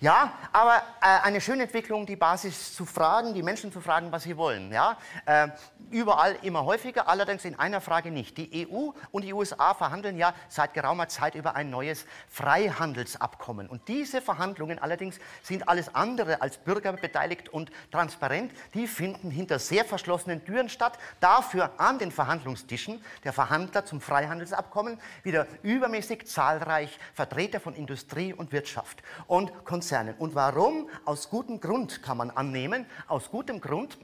Ja, aber äh, eine schöne Entwicklung, die Basis zu fragen, die Menschen zu fragen, was sie wollen. Ja? Äh, überall immer häufiger, allerdings in einer Frage nicht. Die EU und die USA verhandeln ja seit geraumer Zeit über ein neues Freihandelsabkommen. Und diese Verhandlungen allerdings sind alles andere als bürgerbeteiligt und transparent. Die finden hinter sehr verschlossenen Türen statt. Dafür an den Verhandlungstischen der Verhandler zum Freihandelsabkommen wieder übermäßig zahlreich Vertreter von Industrie und Wirtschaft und Konzernen. Und warum? Aus gutem Grund kann man annehmen. Aus gutem Grund,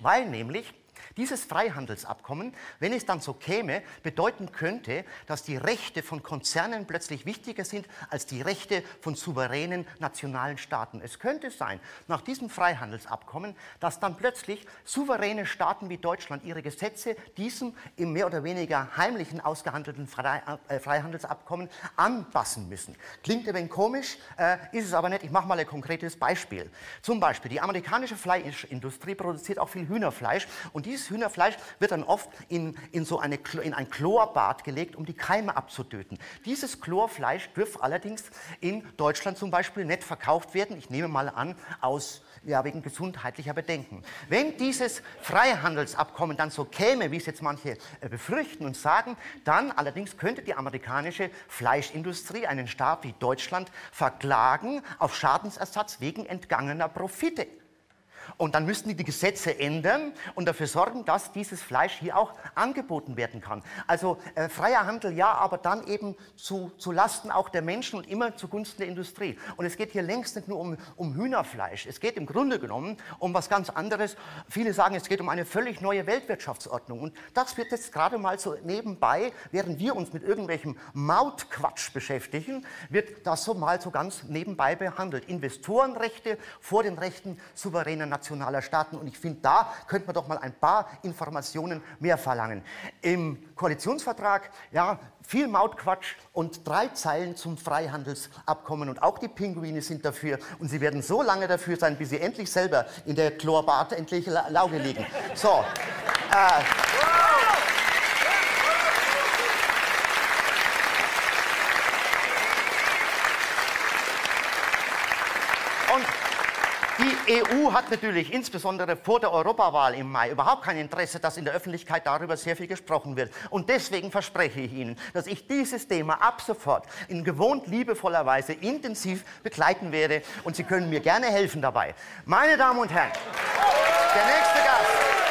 weil nämlich dieses Freihandelsabkommen, wenn es dann so käme, bedeuten könnte, dass die Rechte von Konzernen plötzlich wichtiger sind als die Rechte von souveränen nationalen Staaten. Es könnte sein, nach diesem Freihandelsabkommen, dass dann plötzlich souveräne Staaten wie Deutschland ihre Gesetze diesem im mehr oder weniger heimlichen ausgehandelten äh, Freihandelsabkommen anpassen müssen. Klingt ein wenig komisch, äh, ist es aber nicht. Ich mache mal ein konkretes Beispiel. Zum Beispiel, die amerikanische Fleischindustrie produziert auch viel Hühnerfleisch und dieses Hühnerfleisch wird dann oft in, in so eine, in ein Chlorbad gelegt, um die Keime abzutöten. Dieses Chlorfleisch dürfte allerdings in Deutschland zum Beispiel nicht verkauft werden. Ich nehme mal an, aus ja, wegen gesundheitlicher Bedenken. Wenn dieses Freihandelsabkommen dann so käme, wie es jetzt manche äh, befürchten und sagen, dann allerdings könnte die amerikanische Fleischindustrie einen Staat wie Deutschland verklagen auf Schadensersatz wegen entgangener Profite. Und dann müssten die die Gesetze ändern und dafür sorgen, dass dieses Fleisch hier auch angeboten werden kann. Also äh, freier Handel ja, aber dann eben zu, zu Lasten auch der Menschen und immer zugunsten der Industrie. Und es geht hier längst nicht nur um, um Hühnerfleisch. Es geht im Grunde genommen um was ganz anderes. Viele sagen, es geht um eine völlig neue Weltwirtschaftsordnung. Und das wird jetzt gerade mal so nebenbei, während wir uns mit irgendwelchem Mautquatsch beschäftigen, wird das so mal so ganz nebenbei behandelt. Investorenrechte vor den Rechten souveräner nationaler Staaten. Und ich finde, da könnte man doch mal ein paar Informationen mehr verlangen. Im Koalitionsvertrag, ja, viel Mautquatsch und drei Zeilen zum Freihandelsabkommen. Und auch die Pinguine sind dafür. Und sie werden so lange dafür sein, bis sie endlich selber in der Chlorbad endlich Lauge liegen. So. Äh, Und die EU hat natürlich insbesondere vor der Europawahl im Mai überhaupt kein Interesse, dass in der Öffentlichkeit darüber sehr viel gesprochen wird. Und deswegen verspreche ich Ihnen, dass ich dieses Thema ab sofort in gewohnt liebevoller Weise intensiv begleiten werde. Und Sie können mir gerne helfen dabei. Meine Damen und Herren, der nächste Gast.